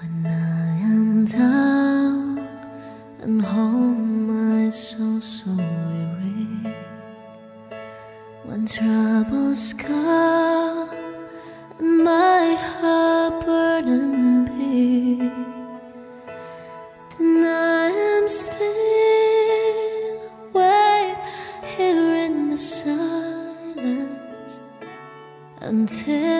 When I am down and home, my soul so weary. When troubles come and my heart burden be, then I am still wait here in the silence until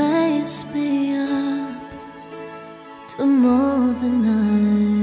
raise me up to more than I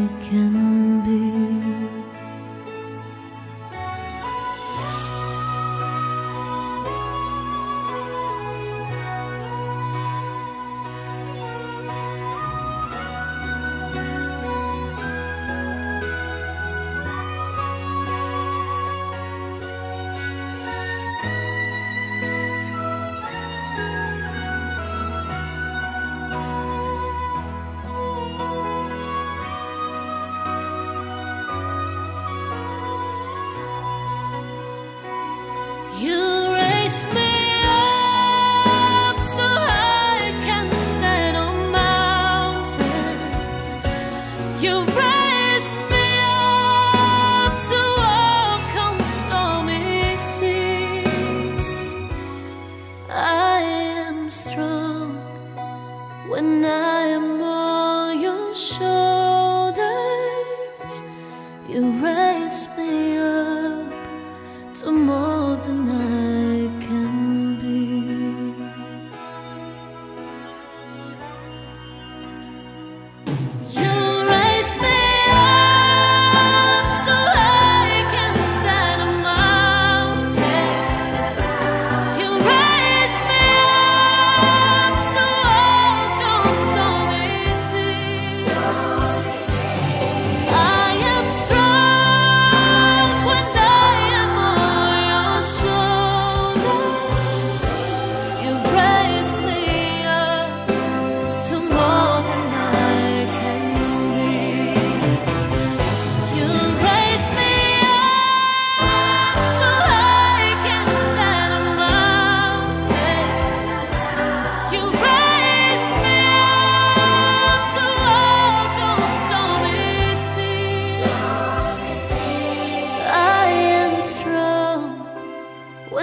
when I am on your shoulders.